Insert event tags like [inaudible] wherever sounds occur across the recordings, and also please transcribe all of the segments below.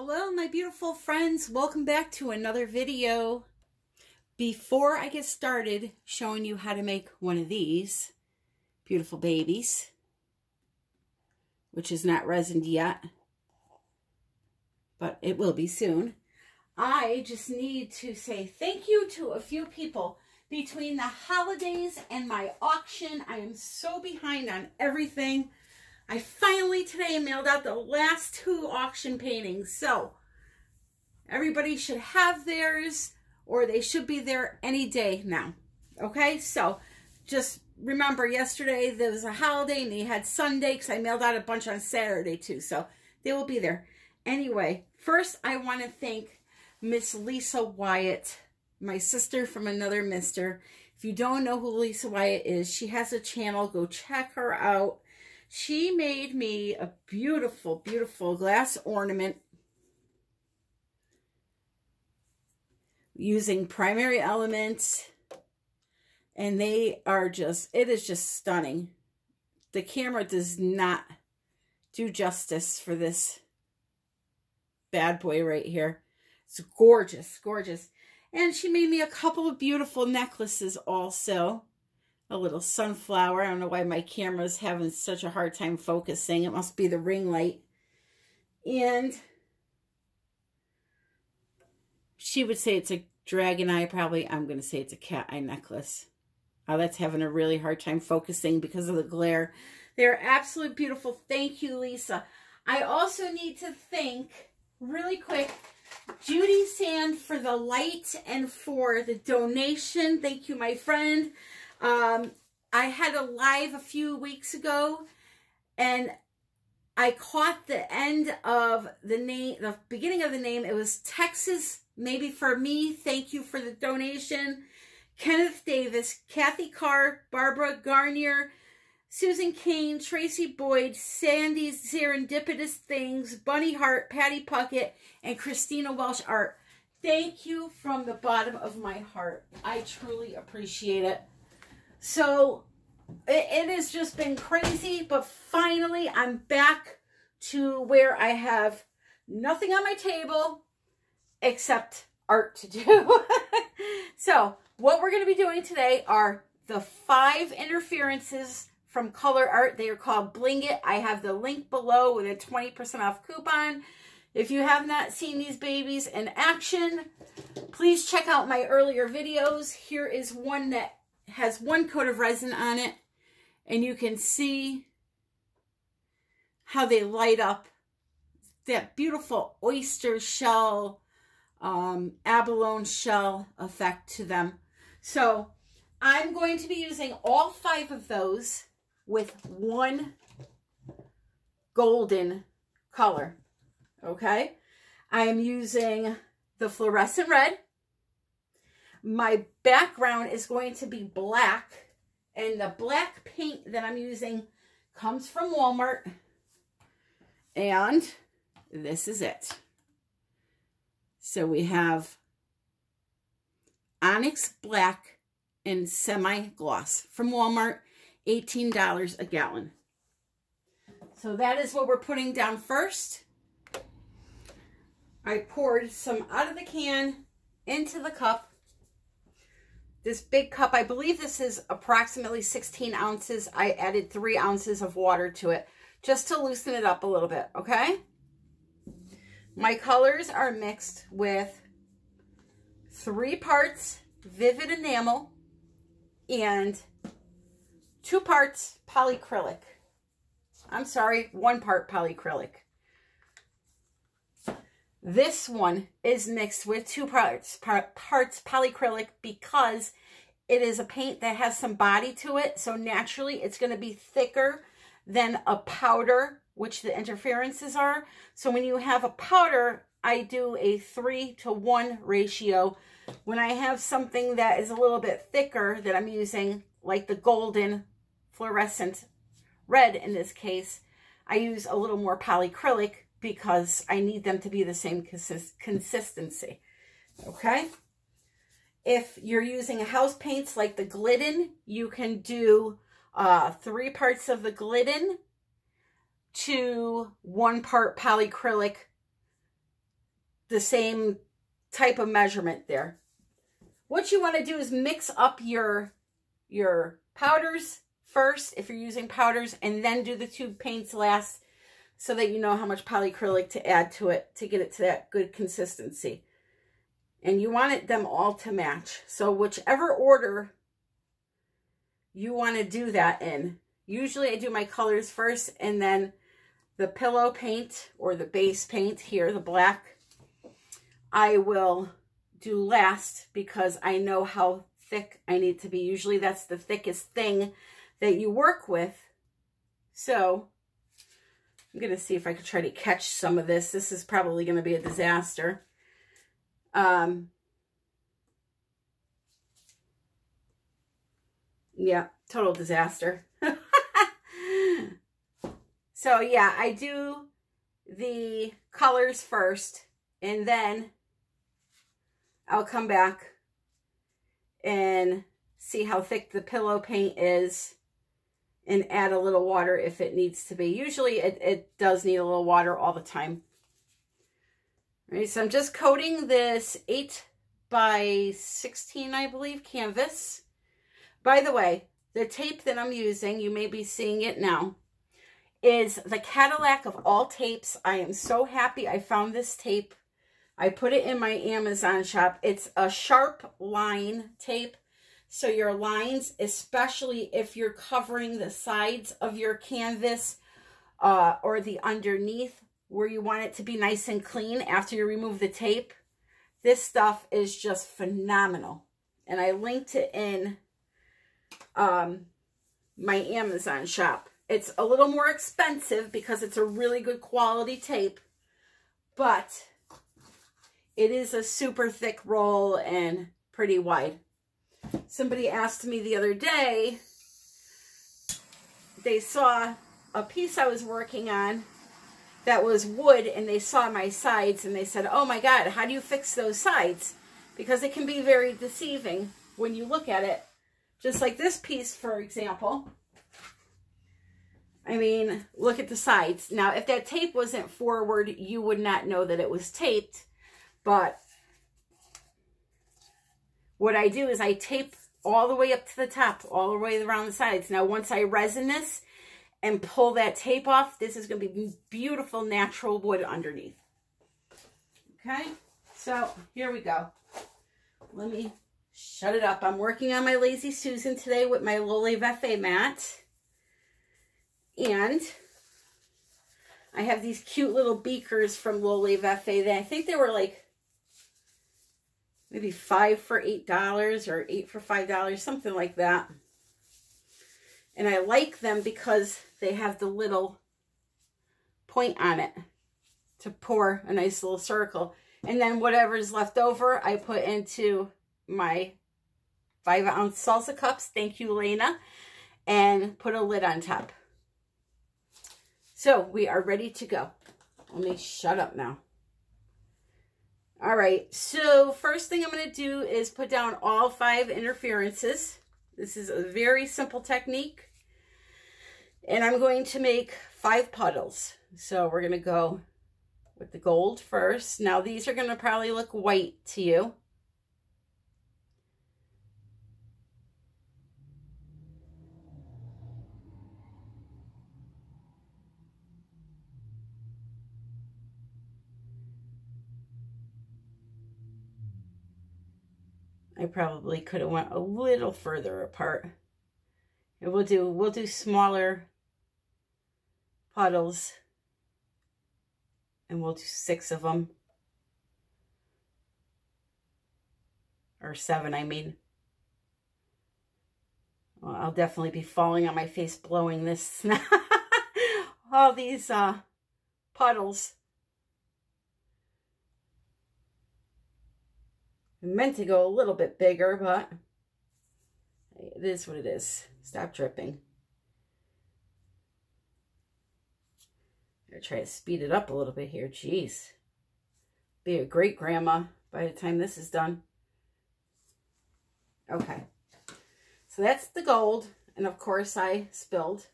Hello, my beautiful friends. Welcome back to another video. Before I get started showing you how to make one of these beautiful babies, which is not resined yet, but it will be soon, I just need to say thank you to a few people. Between the holidays and my auction, I am so behind on everything. I finally today mailed out the last two auction paintings. So everybody should have theirs or they should be there any day now. Okay, so just remember yesterday there was a holiday and they had Sunday because I mailed out a bunch on Saturday too. So they will be there. Anyway, first I want to thank Miss Lisa Wyatt, my sister from another mister. If you don't know who Lisa Wyatt is, she has a channel. Go check her out. She made me a beautiful, beautiful glass ornament using primary elements. And they are just, it is just stunning. The camera does not do justice for this bad boy right here. It's gorgeous, gorgeous. And she made me a couple of beautiful necklaces also a little sunflower. I don't know why my camera's having such a hard time focusing. It must be the ring light. And she would say it's a dragon eye. Probably I'm going to say it's a cat eye necklace. Oh, that's having a really hard time focusing because of the glare. They're absolutely beautiful. Thank you, Lisa. I also need to thank, really quick, Judy Sand for the light and for the donation. Thank you, my friend. Um, I had a live a few weeks ago and I caught the end of the name, the beginning of the name. It was Texas, maybe for me. Thank you for the donation. Kenneth Davis, Kathy Carr, Barbara Garnier, Susan Kane, Tracy Boyd, Sandy's Serendipitous Things, Bunny Hart, Patty Puckett, and Christina Welsh Art. Thank you from the bottom of my heart. I truly appreciate it. So it, it has just been crazy, but finally I'm back to where I have nothing on my table except art to do. [laughs] so what we're going to be doing today are the five interferences from Color Art. They are called Bling It. I have the link below with a 20% off coupon. If you have not seen these babies in action, please check out my earlier videos. Here is one that has one coat of resin on it and you can see how they light up that beautiful oyster shell, um, abalone shell effect to them. So I'm going to be using all five of those with one golden color, okay? I am using the fluorescent red, my background is going to be black. And the black paint that I'm using comes from Walmart. And this is it. So we have Onyx Black and Semi-Gloss from Walmart, $18 a gallon. So that is what we're putting down first. I poured some out of the can into the cup this big cup, I believe this is approximately 16 ounces. I added three ounces of water to it just to loosen it up a little bit, okay? My colors are mixed with three parts Vivid Enamel and two parts polycrylic. I'm sorry, one part polycrylic. This one is mixed with two parts, parts polycrylic because it is a paint that has some body to it. So naturally it's going to be thicker than a powder, which the interferences are. So when you have a powder, I do a three to one ratio. When I have something that is a little bit thicker that I'm using, like the golden fluorescent red in this case, I use a little more polycrylic because I need them to be the same consist consistency. Okay. If you're using house paints like the Glidden, you can do uh, three parts of the Glidden to one part polycrylic the same type of measurement there. What you want to do is mix up your, your powders first, if you're using powders, and then do the tube paints last so that you know how much polyacrylic to add to it to get it to that good consistency. And you want it, them all to match. So whichever order you want to do that in. Usually I do my colors first and then the pillow paint or the base paint here, the black, I will do last because I know how thick I need to be. Usually that's the thickest thing that you work with. So I'm going to see if I could try to catch some of this. This is probably going to be a disaster. Um, yeah, total disaster. [laughs] so yeah, I do the colors first and then I'll come back and see how thick the pillow paint is and add a little water if it needs to be. Usually it, it does need a little water all the time. All right, so I'm just coating this 8 by 16, I believe, canvas. By the way, the tape that I'm using, you may be seeing it now, is the Cadillac of all tapes. I am so happy I found this tape. I put it in my Amazon shop. It's a sharp line tape. So your lines, especially if you're covering the sides of your canvas uh, or the underneath where you want it to be nice and clean after you remove the tape, this stuff is just phenomenal. And I linked it in um, my Amazon shop. It's a little more expensive because it's a really good quality tape, but it is a super thick roll and pretty wide. Somebody asked me the other day, they saw a piece I was working on that was wood and they saw my sides and they said, oh my God, how do you fix those sides? Because it can be very deceiving when you look at it. Just like this piece, for example. I mean, look at the sides. Now, if that tape wasn't forward, you would not know that it was taped. But what I do is I tape all the way up to the top, all the way around the sides. Now, once I resin this and pull that tape off, this is going to be beautiful natural wood underneath. Okay, so here we go. Let me shut it up. I'm working on my Lazy Susan today with my Lole Vefe mat. And I have these cute little beakers from Lole Vefe. I think they were like maybe five for eight dollars or eight for five dollars, something like that. And I like them because they have the little point on it to pour a nice little circle. And then whatever's left over, I put into my five ounce salsa cups. Thank you, Lena. And put a lid on top. So we are ready to go. Let me shut up now. All right, so first thing I'm going to do is put down all five interferences. This is a very simple technique. And I'm going to make five puddles. So we're going to go with the gold first. Now these are going to probably look white to you. Probably could have went a little further apart. And we'll do we'll do smaller puddles. And we'll do six of them. Or seven, I mean. Well, I'll definitely be falling on my face blowing this. [laughs] All these uh, puddles. Meant to go a little bit bigger, but it is what it is. Stop dripping. I'm try to speed it up a little bit here. Jeez. Be a great grandma by the time this is done. Okay. So that's the gold. And of course I spilled.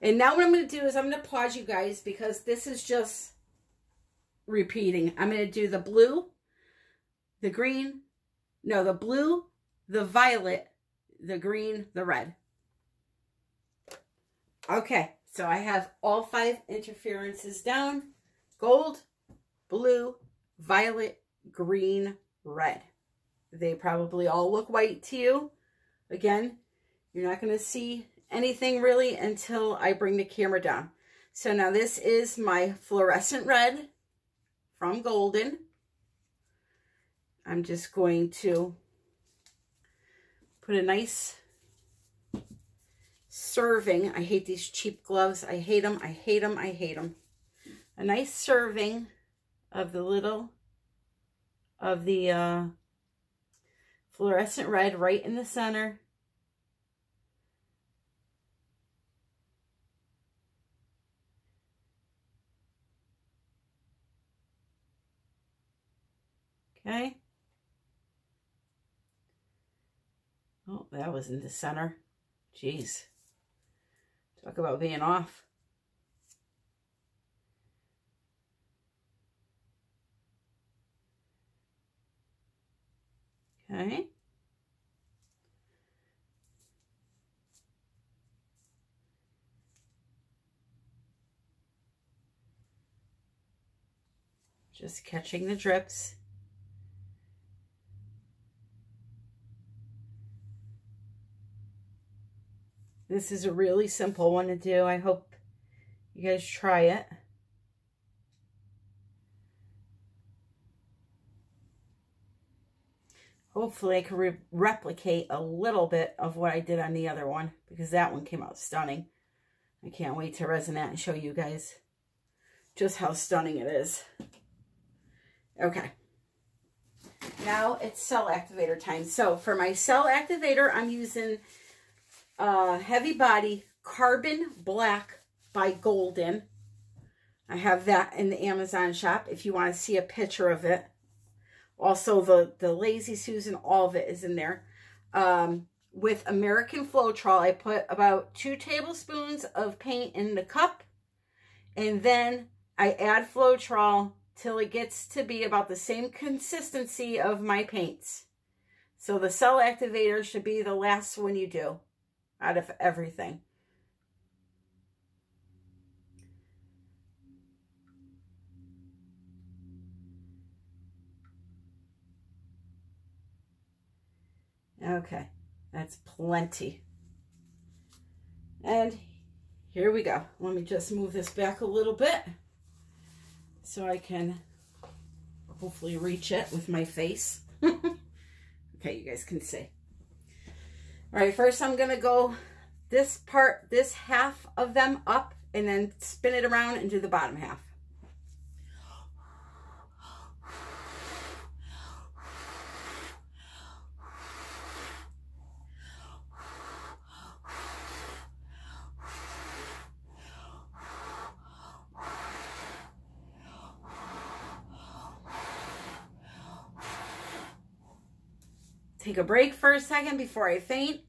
And now what I'm going to do is I'm going to pause you guys because this is just repeating. I'm going to do the blue, the green, no, the blue, the violet, the green, the red. Okay, so I have all five interferences down. Gold, blue, violet, green, red. They probably all look white to you. Again, you're not going to see anything really until I bring the camera down. So now this is my fluorescent red from Golden. I'm just going to put a nice serving. I hate these cheap gloves. I hate them. I hate them. I hate them. A nice serving of the little, of the uh, fluorescent red right in the center. Okay. Oh, that was in the center. Jeez. Talk about being off. Okay. Just catching the drips. This is a really simple one to do. I hope you guys try it. Hopefully I can re replicate a little bit of what I did on the other one because that one came out stunning. I can't wait to resin that and show you guys just how stunning it is. Okay. Now it's cell activator time. So for my cell activator, I'm using uh, Heavy Body Carbon Black by Golden. I have that in the Amazon shop if you want to see a picture of it. Also, the, the Lazy Susan, all of it is in there. Um, with American Floetrol, I put about two tablespoons of paint in the cup. And then I add Floetrol till it gets to be about the same consistency of my paints. So the cell activator should be the last one you do out of everything. Okay, that's plenty. And here we go. Let me just move this back a little bit so I can hopefully reach it with my face. [laughs] okay, you guys can see. All right, first I'm to go this part, this half of them up and then spin it around and do the bottom half. Take a break for a second before I faint.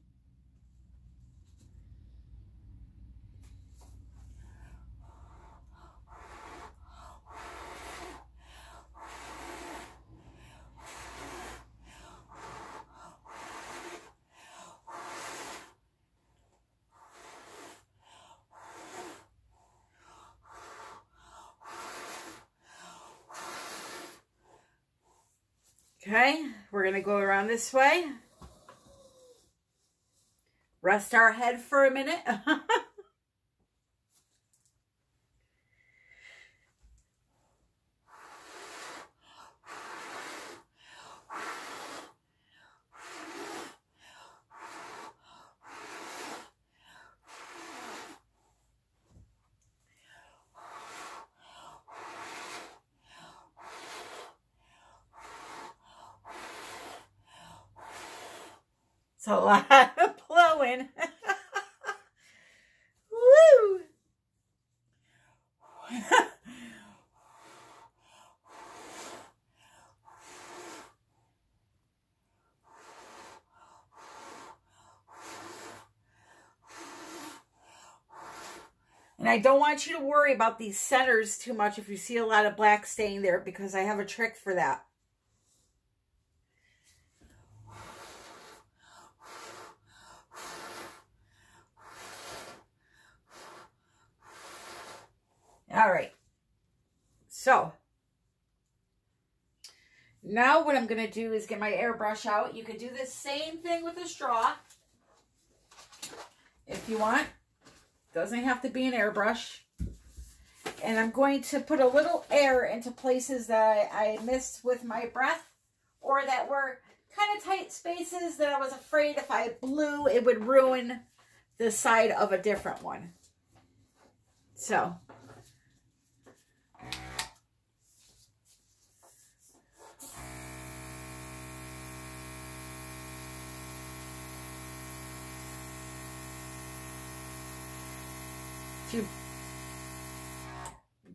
Okay, we're going to go around this way. Rest our head for a minute. [laughs] It's a lot of [laughs] blowing. Woo! And I don't want you to worry about these centers too much if you see a lot of black staying there because I have a trick for that. All right. So, now what I'm going to do is get my airbrush out. You could do the same thing with a straw if you want. Doesn't have to be an airbrush. And I'm going to put a little air into places that I, I missed with my breath or that were kind of tight spaces that I was afraid if I blew, it would ruin the side of a different one. So you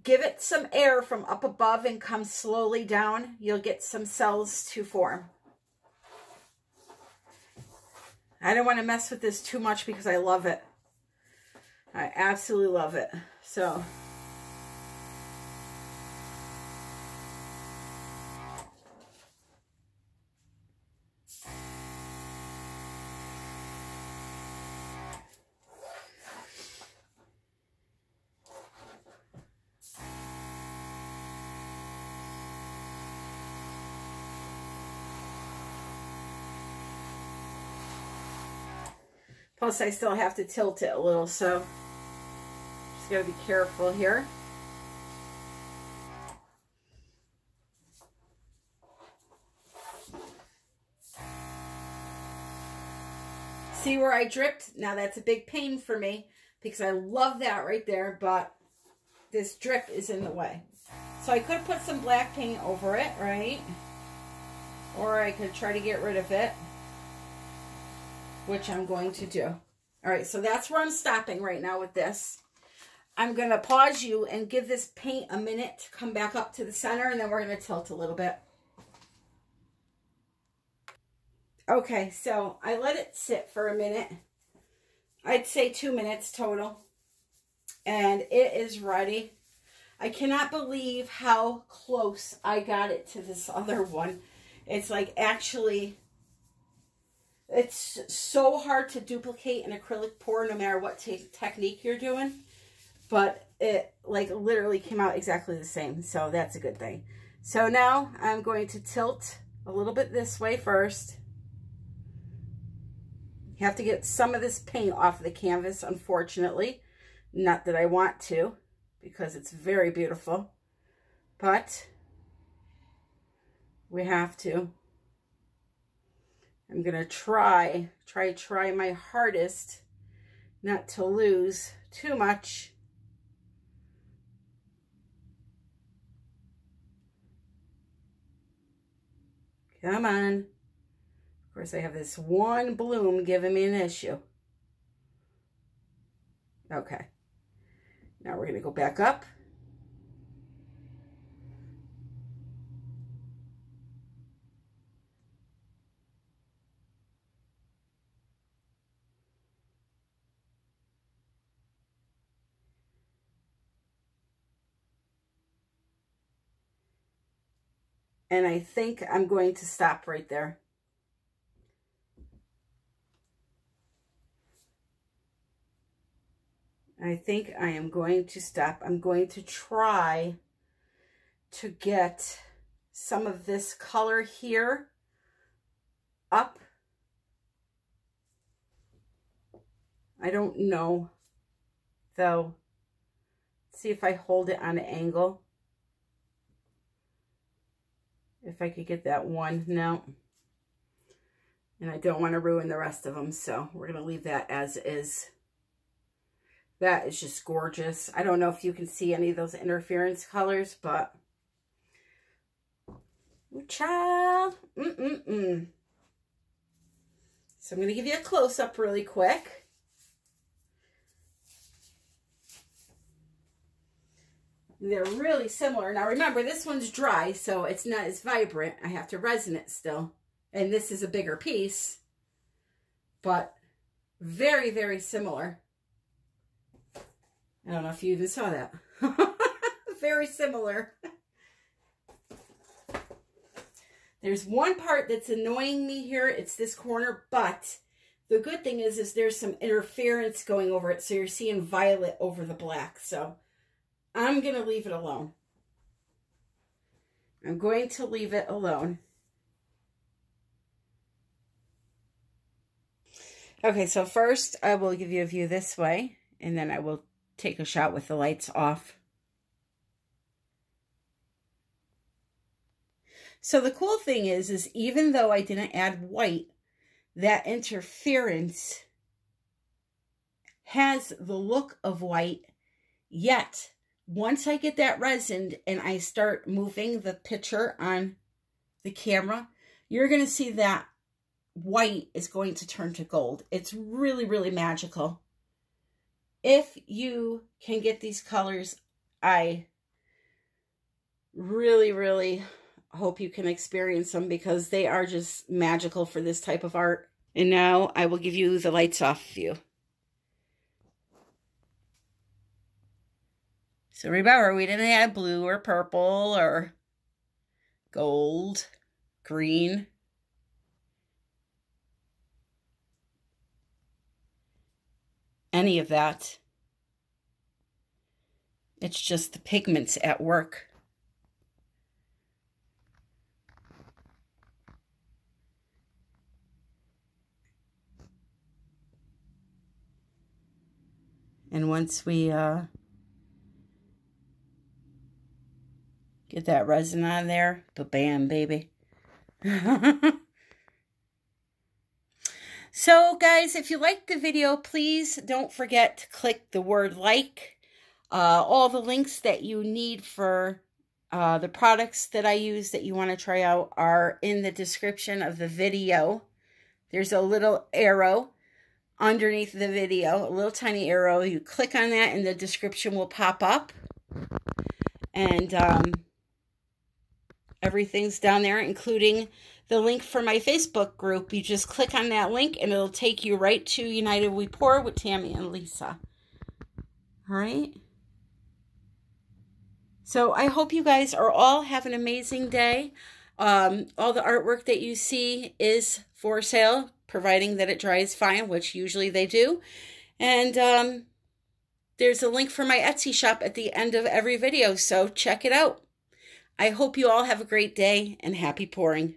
give it some air from up above and come slowly down, you'll get some cells to form. I don't want to mess with this too much because I love it. I absolutely love it. So Plus, I still have to tilt it a little, so just got to be careful here. See where I dripped? Now that's a big pain for me because I love that right there, but this drip is in the way. So I could put some black paint over it, right? Or I could try to get rid of it which I'm going to do. All right, so that's where I'm stopping right now with this. I'm going to pause you and give this paint a minute to come back up to the center, and then we're going to tilt a little bit. Okay, so I let it sit for a minute. I'd say two minutes total. And it is ready. I cannot believe how close I got it to this [laughs] other one. It's like actually it's so hard to duplicate an acrylic pour no matter what technique you're doing. But it like literally came out exactly the same. So that's a good thing. So now I'm going to tilt a little bit this way first. You have to get some of this paint off of the canvas, unfortunately. Not that I want to, because it's very beautiful. But we have to. I'm going to try, try, try my hardest not to lose too much. Come on. Of course, I have this one bloom giving me an issue. Okay. Now we're going to go back up. And I think I'm going to stop right there. I think I am going to stop. I'm going to try to get some of this color here up. I don't know, though. See if I hold it on an angle. If I could get that one. No. And I don't want to ruin the rest of them. So we're going to leave that as is. That is just gorgeous. I don't know if you can see any of those interference colors, but... Child. Mm-mm-mm. So I'm going to give you a close-up really quick. They're really similar. Now remember, this one's dry, so it's not as vibrant. I have to resin it still. And this is a bigger piece, but very, very similar. I don't know if you even saw that. [laughs] Very similar. There's one part that's annoying me here. It's this corner, but the good thing is, is there's some interference going over it. So you're seeing violet over the black. So I'm going to leave it alone. I'm going to leave it alone. Okay, so first I will give you a view this way, and then I will take a shot with the lights off. So the cool thing is, is even though I didn't add white, that interference has the look of white, yet once I get that resin and I start moving the picture on the camera, you're going to see that white is going to turn to gold. It's really, really magical. If you can get these colors, I really, really hope you can experience them because they are just magical for this type of art. And now I will give you the lights off view. So remember, we didn't add blue or purple or gold, green. Any of that. It's just the pigments at work. And once we uh, get that resin on there, bam, baby. [laughs] so, guys, if you liked the video, please don't forget to click the word like. Uh, all the links that you need for uh, the products that I use that you want to try out are in the description of the video. There's a little arrow underneath the video, a little tiny arrow. You click on that and the description will pop up. And um, everything's down there, including the link for my Facebook group. You just click on that link and it'll take you right to United We Pour with Tammy and Lisa. All right. So I hope you guys are all have an amazing day. Um, all the artwork that you see is for sale providing that it dries fine, which usually they do. And um, there's a link for my Etsy shop at the end of every video, so check it out. I hope you all have a great day and happy pouring.